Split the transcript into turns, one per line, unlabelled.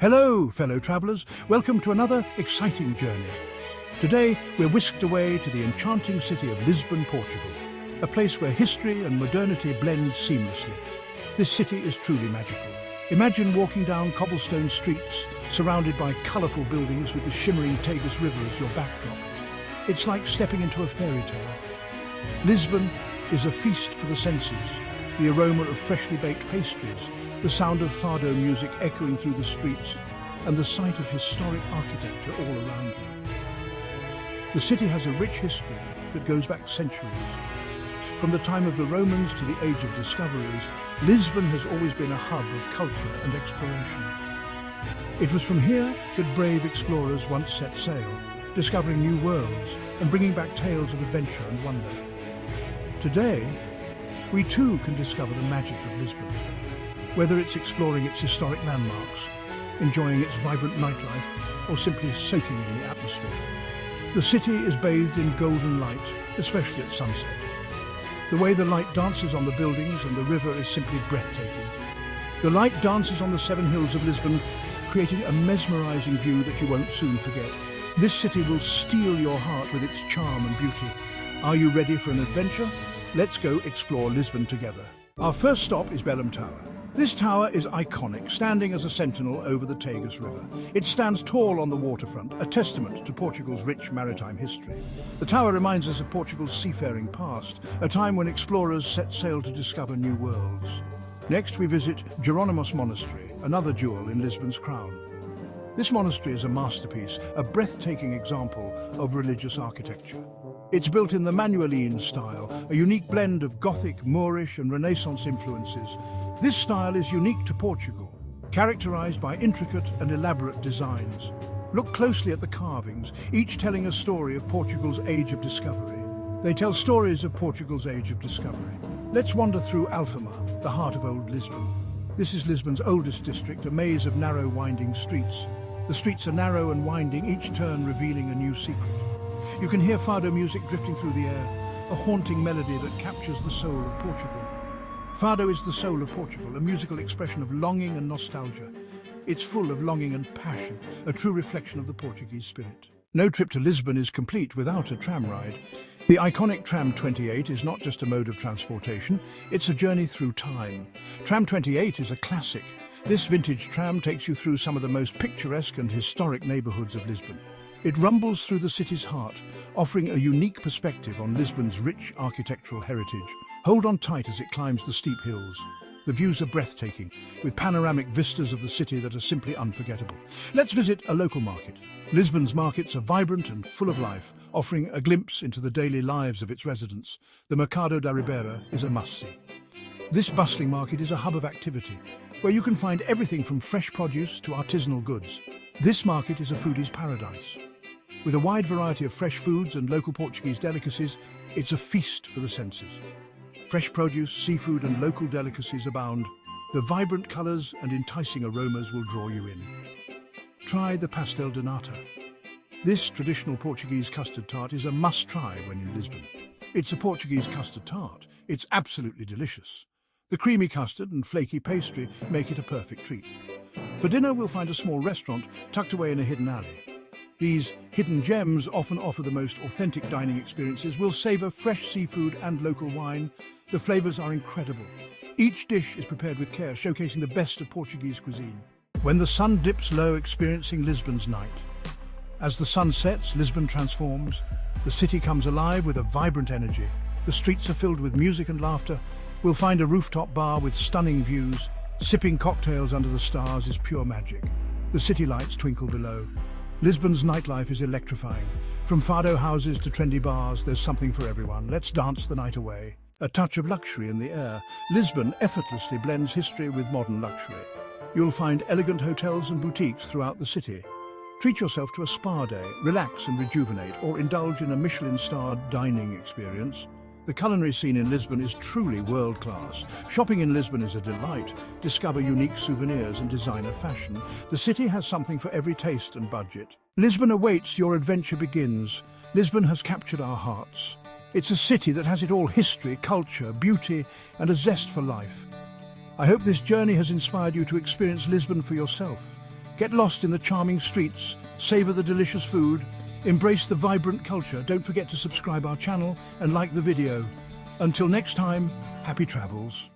Hello, fellow travellers. Welcome to another exciting journey. Today, we're whisked away to the enchanting city of Lisbon, Portugal, a place where history and modernity blend seamlessly. This city is truly magical. Imagine walking down cobblestone streets, surrounded by colourful buildings with the shimmering Tagus River as your backdrop. It's like stepping into a fairy tale. Lisbon is a feast for the senses, the aroma of freshly baked pastries, the sound of fado music echoing through the streets, and the sight of historic architecture all around you. The city has a rich history that goes back centuries. From the time of the Romans to the age of discoveries, Lisbon has always been a hub of culture and exploration. It was from here that brave explorers once set sail, discovering new worlds and bringing back tales of adventure and wonder. Today, we too can discover the magic of Lisbon whether it's exploring its historic landmarks, enjoying its vibrant nightlife, or simply soaking in the atmosphere. The city is bathed in golden light, especially at sunset. The way the light dances on the buildings and the river is simply breathtaking. The light dances on the seven hills of Lisbon, creating a mesmerizing view that you won't soon forget. This city will steal your heart with its charm and beauty. Are you ready for an adventure? Let's go explore Lisbon together. Our first stop is Belém Tower. This tower is iconic, standing as a sentinel over the Tagus River. It stands tall on the waterfront, a testament to Portugal's rich maritime history. The tower reminds us of Portugal's seafaring past, a time when explorers set sail to discover new worlds. Next, we visit Jeronimos Monastery, another jewel in Lisbon's crown. This monastery is a masterpiece, a breathtaking example of religious architecture. It's built in the Manueline style, a unique blend of Gothic, Moorish and Renaissance influences, this style is unique to Portugal, characterized by intricate and elaborate designs. Look closely at the carvings, each telling a story of Portugal's age of discovery. They tell stories of Portugal's age of discovery. Let's wander through Alfama, the heart of old Lisbon. This is Lisbon's oldest district, a maze of narrow winding streets. The streets are narrow and winding, each turn revealing a new secret. You can hear fado music drifting through the air, a haunting melody that captures the soul of Portugal. Fado is the soul of Portugal, a musical expression of longing and nostalgia. It's full of longing and passion, a true reflection of the Portuguese spirit. No trip to Lisbon is complete without a tram ride. The iconic Tram 28 is not just a mode of transportation, it's a journey through time. Tram 28 is a classic. This vintage tram takes you through some of the most picturesque and historic neighbourhoods of Lisbon. It rumbles through the city's heart, offering a unique perspective on Lisbon's rich architectural heritage. Hold on tight as it climbs the steep hills. The views are breathtaking, with panoramic vistas of the city that are simply unforgettable. Let's visit a local market. Lisbon's markets are vibrant and full of life, offering a glimpse into the daily lives of its residents. The Mercado da Ribeira is a must-see. This bustling market is a hub of activity, where you can find everything from fresh produce to artisanal goods. This market is a foodie's paradise. With a wide variety of fresh foods and local Portuguese delicacies, it's a feast for the senses. Fresh produce, seafood and local delicacies abound. The vibrant colours and enticing aromas will draw you in. Try the pastel de nata. This traditional Portuguese custard tart is a must-try when in Lisbon. It's a Portuguese custard tart. It's absolutely delicious. The creamy custard and flaky pastry make it a perfect treat. For dinner, we'll find a small restaurant tucked away in a hidden alley. These hidden gems often offer the most authentic dining experiences. We'll savour fresh seafood and local wine. The flavours are incredible. Each dish is prepared with care, showcasing the best of Portuguese cuisine. When the sun dips low, experiencing Lisbon's night. As the sun sets, Lisbon transforms. The city comes alive with a vibrant energy. The streets are filled with music and laughter. We'll find a rooftop bar with stunning views. Sipping cocktails under the stars is pure magic. The city lights twinkle below. Lisbon's nightlife is electrifying. From fado houses to trendy bars, there's something for everyone. Let's dance the night away. A touch of luxury in the air. Lisbon effortlessly blends history with modern luxury. You'll find elegant hotels and boutiques throughout the city. Treat yourself to a spa day, relax and rejuvenate, or indulge in a Michelin-starred dining experience. The culinary scene in Lisbon is truly world-class. Shopping in Lisbon is a delight. Discover unique souvenirs and designer fashion. The city has something for every taste and budget. Lisbon awaits, your adventure begins. Lisbon has captured our hearts. It's a city that has it all history, culture, beauty and a zest for life. I hope this journey has inspired you to experience Lisbon for yourself. Get lost in the charming streets, savour the delicious food, embrace the vibrant culture. Don't forget to subscribe our channel and like the video. Until next time, happy travels.